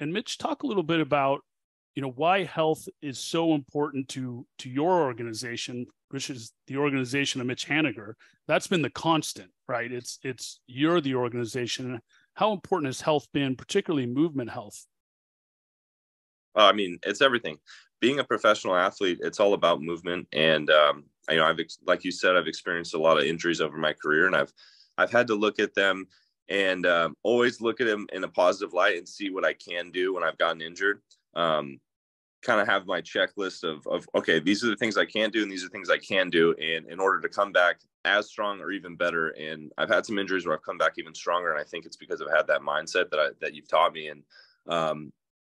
and Mitch, talk a little bit about you know why health is so important to to your organization which is the organization of mitch haniger. That's been the constant right? It's it's you're the organization. How important has health been particularly movement health? I mean it's everything. Being a professional athlete it's all about movement. And um, you know i've like you said i've experienced a lot of injuries over my career and i've i've had to look at them and um, always look at him in a positive light and see what i can do when i've gotten injured. Um, kind of have my checklist of, of okay these are the things i can do and these are things i can do and in order to come back as strong or even better. And i've had some injuries where i've come back even stronger and i think it's because i've had that mindset that I, that you've taught me. And um,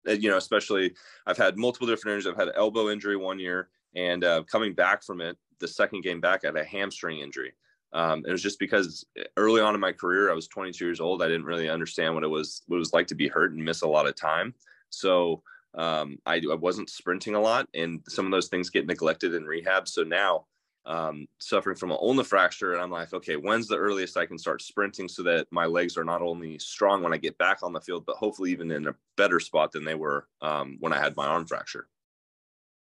you know especially i've had multiple different injuries. I've had an elbow injury one year and uh, coming back from it the second game back i had a hamstring injury um, it was just because early on in my career i was 22 years old i didn't really understand what it was what it was like to be hurt and miss a lot of time so um, I, I wasn't sprinting a lot, and some of those things get neglected in rehab. So now, um, suffering from an ulna fracture, and I'm like, okay, when's the earliest I can start sprinting so that my legs are not only strong when I get back on the field, but hopefully even in a better spot than they were um, when I had my arm fracture.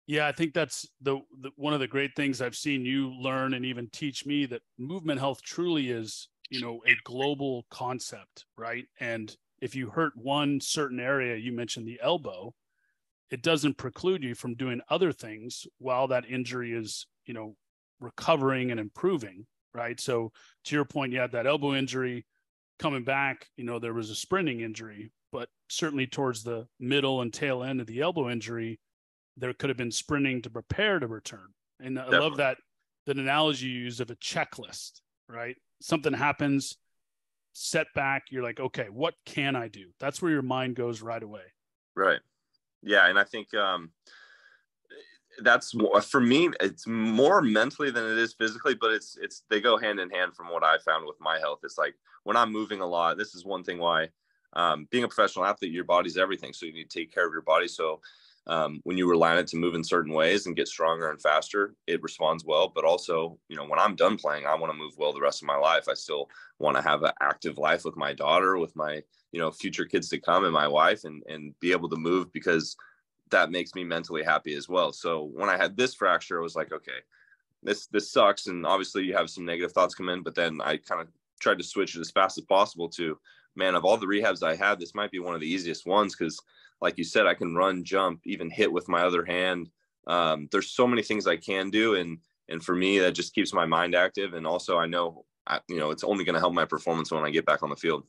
Yeah, I think that's the, the, one of the great things I've seen you learn and even teach me that movement health truly is, you know, a global concept, right? And if you hurt one certain area, you mentioned the elbow, it doesn't preclude you from doing other things while that injury is you know recovering and improving right so to your point you had that elbow injury coming back you know there was a sprinting injury but certainly towards the middle and tail end of the elbow injury there could have been sprinting to prepare to return and i love that that analogy you use of a checklist right something happens setback you're like okay what can i do that's where your mind goes right away right yeah, and I think um, that's for me. It's more mentally than it is physically, but it's it's they go hand in hand. From what I found with my health, it's like when I'm moving a lot. This is one thing why um, being a professional athlete, your body's everything. So you need to take care of your body. So um, when you rely on it to move in certain ways and get stronger and faster, it responds well. But also, you know, when I'm done playing, I want to move well the rest of my life. I still want to have an active life with my daughter, with my you know future kids to come and my wife and and be able to move because that makes me mentally happy as well so when i had this fracture i was like okay this this sucks and obviously you have some negative thoughts come in but then i kind of tried to switch it as fast as possible to man of all the rehabs i had, this might be one of the easiest ones because like you said i can run jump even hit with my other hand um, there's so many things i can do and and for me that just keeps my mind active and also i know I, you know it's only going to help my performance when i get back on the field.